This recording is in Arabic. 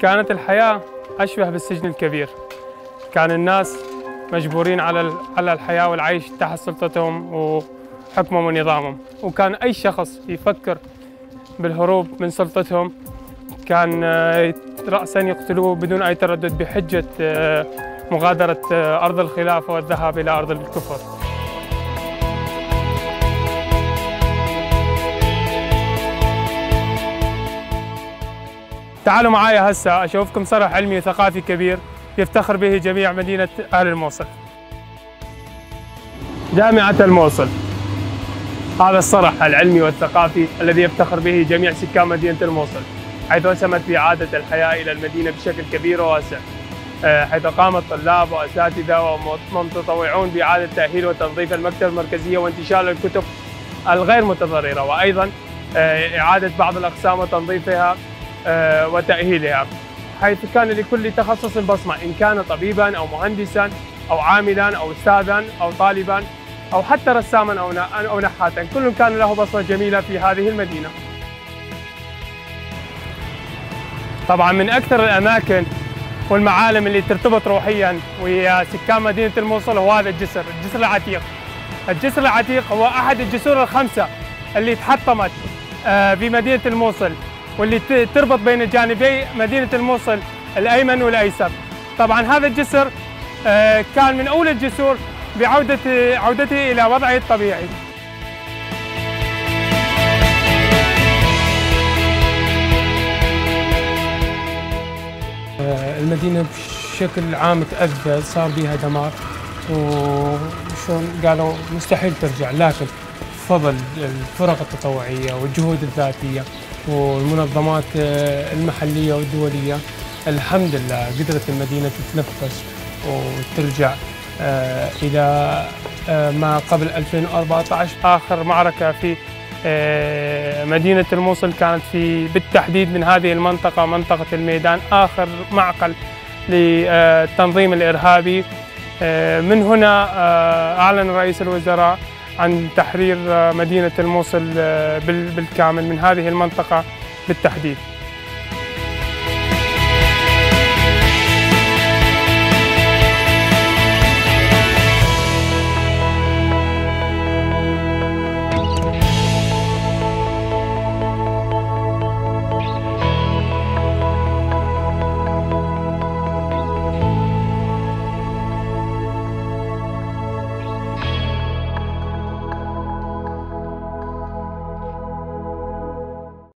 كانت الحياة أشبه بالسجن الكبير. كان الناس مجبورين على على الحياة والعيش تحت سلطتهم وحكمهم ونظامهم. وكان أي شخص يفكر بالهروب من سلطتهم كان آه، رأسا يقتلوه بدون أي تردد بحجة آه، مغادرة آه، أرض الخلافة والذهاب إلى أرض الكفر. تعالوا معايا هسه أشوفكم صرح علمي وثقافي كبير يفتخر به جميع مدينة أهل الموصل. جامعة الموصل. هذا الصرح العلمي والثقافي الذي يفتخر به جميع سكان مدينة الموصل حيث أسهمت في إعادة الحياة إلى المدينة بشكل كبير وواسع آه، حيث قام الطلاب وأساتذة ومتطوعون بإعادة تأهيل وتنظيف المكتبة المركزية وانتشال الكتب الغير متضررة وأيضا آه، إعادة بعض الأقسام وتنظيفها وتأهيلها حيث كان لكل تخصص بصمة إن كان طبيبا أو مهندسا أو عاملا أو أستاذا أو طالبا أو حتى رساما أو نحاتا كل كان له بصمة جميلة في هذه المدينة. طبعا من أكثر الأماكن والمعالم اللي ترتبط روحيا ويا سكان مدينة الموصل هو هذا الجسر الجسر العتيق. الجسر العتيق هو أحد الجسور الخمسة اللي تحطمت آه، في مدينة الموصل. واللي تربط بين جانبي مدينة الموصل الأيمن والأيسر. طبعا هذا الجسر آه، كان من أولى الجسور بعودة عودته إلى وضعه الطبيعي. آه، المدينة بشكل عام تأذى صار بها دمار وشون قالوا مستحيل ترجع لكن بفضل الفرق التطوعية والجهود الذاتية والمنظمات آه، المحلية والدولية. الحمد لله قدرت المدينة تتنفس وترجع آه، إلى آه، ما قبل 2014 آخر معركة في مدينة الموصل كانت في بالتحديد من هذه المنطقة منطقة الميدان. آخر معقل للتنظيم الإرهابي. من هنا أعلن رئيس الوزراء عن تحرير مدينة الموصل بالكامل من هذه المنطقة بالتحديد.